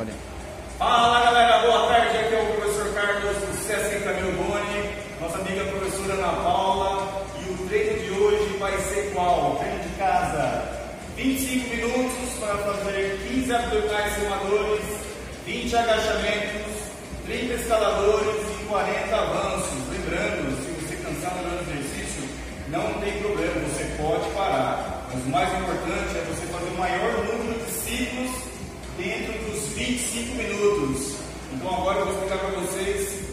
Olha. Fala galera, boa tarde. Aqui é o professor Carlos do SESC Camilo Boni, nossa amiga professora Ana Paula. E o treino de hoje vai ser qual? Treino de casa. 25 minutos para fazer 15 abdominais simuladores, 20 agachamentos, 30 escaladores e 40 avanços. Lembrando, se você cansar durante o exercício, não tem problema, você pode parar. Mas o mais importante é você fazer o maior número de ciclos dentro dos 25 minutos. Então agora eu vou explicar para vocês